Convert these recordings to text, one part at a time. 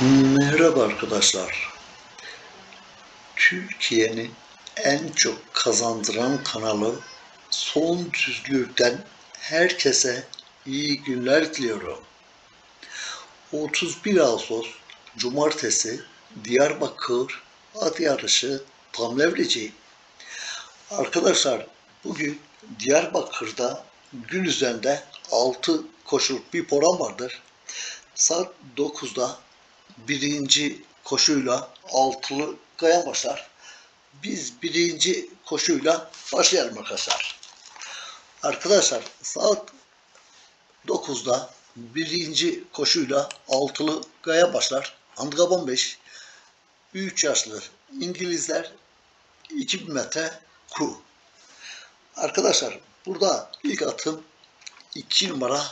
Merhaba arkadaşlar. Türkiye'nin en çok kazandıran kanalı Son Düzlük'ten herkese iyi günler diliyorum. 31 Ağustos Cumartesi Diyarbakır at yarışı tam levreci. Arkadaşlar bugün Diyarbakır'da gün üzerinde 6 koşuluk bir program vardır. Saat 9'da birinci koşuyla altılı kaya başlar. Biz birinci koşuyla başlayalım arkadaşlar. Arkadaşlar saat 9'da birinci koşuyla altılı kaya başlar. Handikap 5. 3 yaşlı İngilizler 2000 metre ku. Arkadaşlar burada ilk atım 2 numara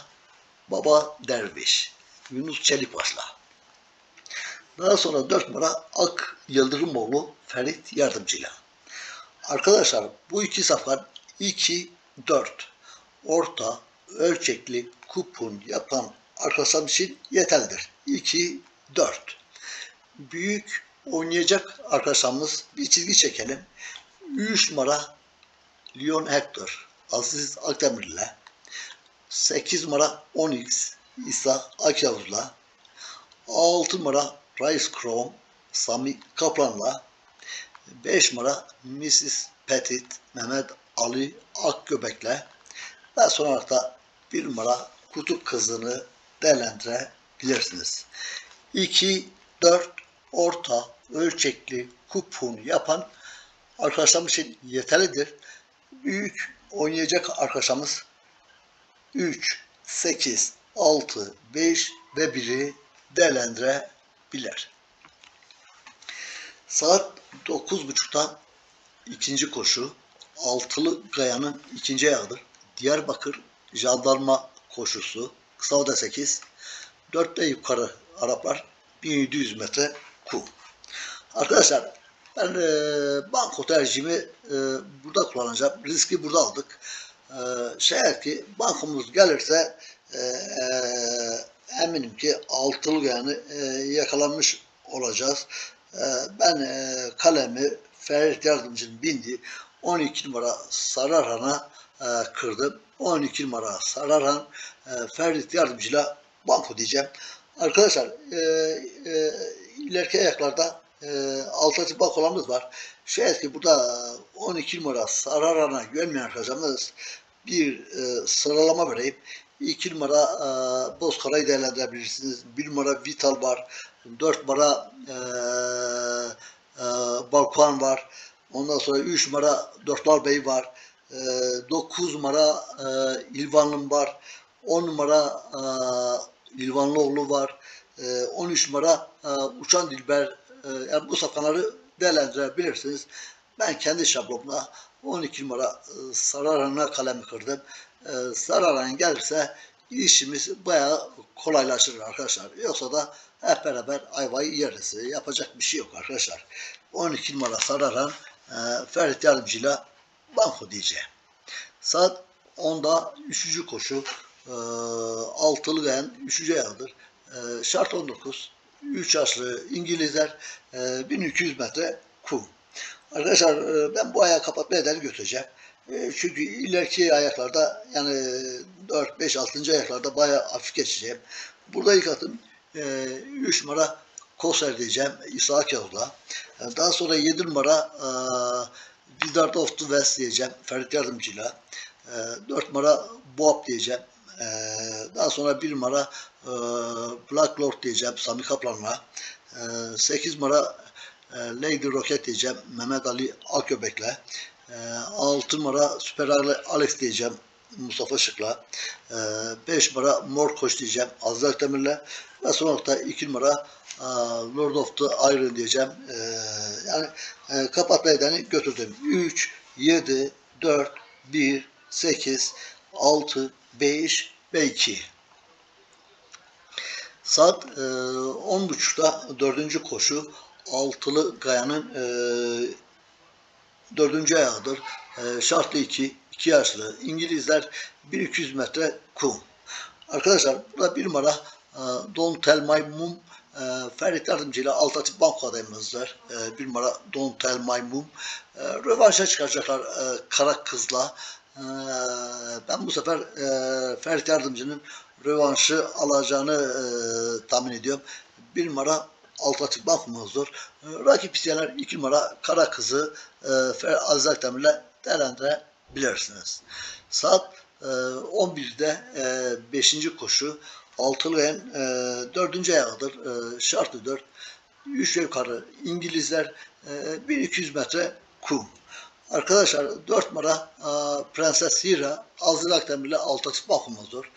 Baba Derviş. Yunus Çelikbaş'la. Daha sonra 4 numara Ak Yıldırımoğlu Ferit Yardımcı'yla. Arkadaşlar bu iki safkan 2 4 orta ölçekli kupon yapan arkadaşlar için yeterlidir. 2 4 büyük oynayacak arkadaşlarımız bir çizgi çekelim. 3 numara Leon Hector Aziz Akdemir ile 8 numara Onyx İsa Akyavuz'la 6 numara Rice Chrome Sami Kaplan'la 5 numara Mrs. Petit Mehmet Ali Akgöbek'le ve son olarak da 1 numara Kutup Kızı'nı değerlendirebilirsiniz. 2, 4 orta ölçekli kupon yapan arkadaşlarımız için yeterlidir. Büyük oynayacak arkadaşlarımız 3, 8, 6, 5 ve 1'i değerlendirebilir. Saat 9.30'da ikinci koşu Altılı Gaya'nın ikinci ayağıdır. Diyarbakır jandarma koşusu kısa oda 8 4 ve yukarı Araplar 1700 metre kum. Arkadaşlar ben e, banko tercihimi e, burada kullanacağım. Riski burada aldık. E, şayet ki bankomuz gelirse e, e, eminim ki altılı yani e, yakalanmış olacağız. E, ben e, kalemi Ferit Yardımcı'nın bindi 12 numara Sararhan'a e, kırdım. 12 numara Sararhan e, Ferit Yardımcı'yla banko diyeceğim. Arkadaşlar e, e, ileriki ayaklarda e, alternatif bankolarımız var. Şayet ki burada 12 numara Sararhan'a güvenmeyen arkadaşlarımız bir e, sıralama vereyim. 2 numara e, Bozkara'yı değerlendirebilirsiniz. 1 numara Vital var. 4 numara e, e, Balkan var. Ondan sonra 3 numara Dörtlar Bey var. E, 9 numara e, İlvanlım var. 10 numara e, İlvanlıoğlu var. E, 13 numara e, Uçan Dilber. E, yani bu safkanları değerlendirebilirsiniz. Ben kendi şablonumla 12 numara e, Sararhan'a kalemi kırdım. E, Sararhan gelirse işimiz bayağı kolaylaşır arkadaşlar. Yoksa da hep beraber ayvayı yeriz. Yapacak bir şey yok arkadaşlar. 12 numara Sararhan e, Ferit Yardımcı'yla banko diyeceğim. Saat 10'da 3. koşu e, altılı gayen 3. ayağıdır. E, şart 19. 3 yaşlı İngilizler e, 1200 metre kum. Arkadaşlar e, ben bu ayağı kapatmaya da götüreceğim. E, çünkü ileriki ayaklarda yani 4, 5, 6. ayaklarda bayağı hafif geçeceğim. Burada ilk atım 3 e, numara Koser diyeceğim İsa Kavuz'la. Daha sonra 7 numara Wizard of the West diyeceğim Ferit Yardımcı'yla. 4 numara Boab diyeceğim. Daha sonra 1 numara Black Lord diyeceğim Sami Kaplan'la. 8 numara Lady Rocket diyeceğim Mehmet Ali Alköbek'le. 6 numara Süper Alex diyeceğim Mustafa Şık'la. 5 numara Mor Koç diyeceğim Azrak Demir'le. Ve son nokta 2 numara Lord of the Iron diyeceğim. Yani kapatma edeni götürdüm. 3, 7, 4, 1, 8, 6, 5 ve 2. Saat 10.30'da dördüncü koşu altılı gayanın e, dördüncü ayağıdır. E, şartlı 2, 2 yaşlı. İngilizler 1200 metre kum. Arkadaşlar burada bir numara e, Don't Tell My e, Ferit Yardımcı ile Altatip Banko adayımızdır. E, bir numara Dontel Maymun. E, rövanşa çıkacaklar e, Kara Kız'la. E, ben bu sefer e, Ferit Yardımcı'nın rövanşı alacağını e, tahmin ediyorum. Bir numara Altatip Banko'muzdur. E, rakip isteyenler iki numara Kara Kız'ı e, Aziz Akdemir'le değerlendirebilirsiniz. Saat e, 11'de 5. koşu altılı en e, 4. ayağıdır. E, şartı 4. 3 ve yukarı İngilizler e, 1200 metre kum. Arkadaşlar 4 numara e, Prenses Hira Aziz Akdemir'le Altatip Bankumuzdur.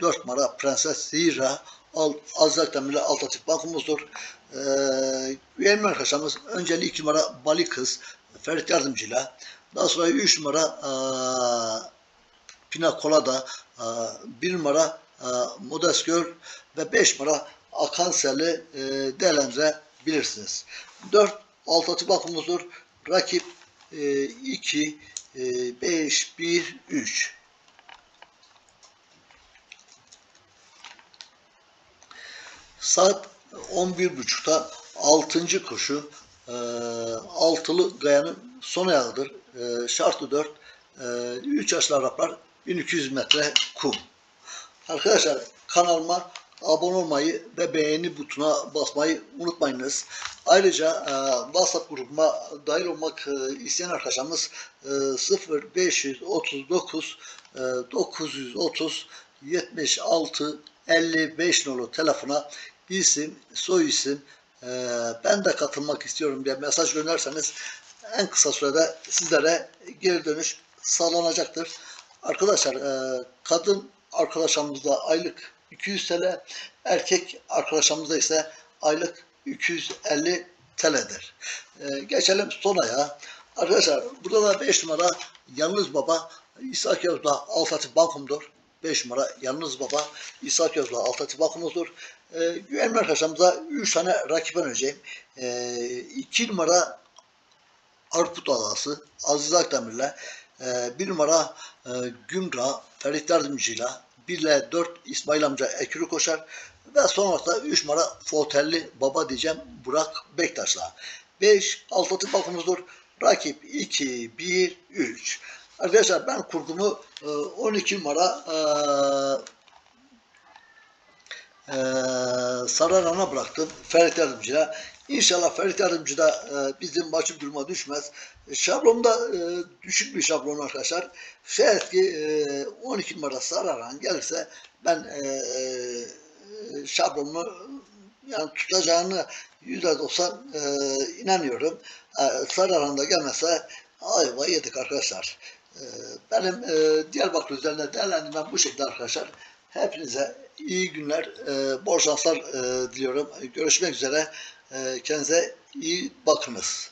4 numara Prenses Hira Al, Aziz Akdemir'le Altatip Bankumuzdur. E, üyelim arkadaşlarımız önceliği 2 numara Bali Kız Ferit Yardımcı'yla daha sonra 3 numara e, Pina Colada, e, 1 numara e, Modest Göl ve 5 numara Akan Sel'i e, değerlendirebilirsiniz. 4 Altatı bakımızdır. Rakip 2, 5, 1, 3. Saat 11.30'da 6. koşu e, altılı gayanın son ayağıdır. E, şartı 4. E, 3 yaşlı Araplar 1200 metre kum. Arkadaşlar kanalıma abone olmayı ve beğeni butonuna basmayı unutmayınız. Ayrıca e, WhatsApp grubuma dahil olmak e, isteyen arkadaşlarımız e, 0539 e, 930 76 55 nolu telefona isim, soy isim, e, ben de katılmak istiyorum diye mesaj gönderseniz en kısa sürede sizlere geri dönüş sağlanacaktır. Arkadaşlar e, kadın arkadaşlarımızda aylık 200 TL, erkek arkadaşlarımızda ise aylık 250 TL'dir. E, geçelim son aya. Arkadaşlar burada da 5 numara Yalnız Baba İsa Yavuz'la Altatı Bankum'dur. 5 numara Yalnız Baba İsa Yavuz'la Altatı Bankum'uzdur. E, güvenli arkadaşlarımıza 3 tane rakip önereceğim. 2 numara Arput Adası Aziz Akdemir'le e, bir numara e, Gümra Ferit Yardımcı'yla 1 ile 4 İsmail amca Ekürü koşar ve son olarak da 3 numara Fotelli Baba diyeceğim Burak Bektaş'la. 5 Altatı bakımızdır. Rakip 2, 1, 3. Arkadaşlar ben kurgumu e, 12 numara e, e, Sararan'a bıraktım. Ferit Yardımcı'ya. İnşallah Ferit Yardımcı da e, bizim maçı duruma düşmez. Şablonda e, düşük bir şablon arkadaşlar. Şayet ki e, 12 numara Sararan gelirse ben e, e, şablonu yani tutacağını %90 e, inanıyorum. E, Sararan'da gelmezse ayva yedik arkadaşlar. E, benim e, Diyarbakır üzerine değerlendirmem bu şekilde arkadaşlar. Hepinize iyi günler, e, bol şanslar e, diliyorum. Görüşmek üzere. Kendinize iyi bakınız.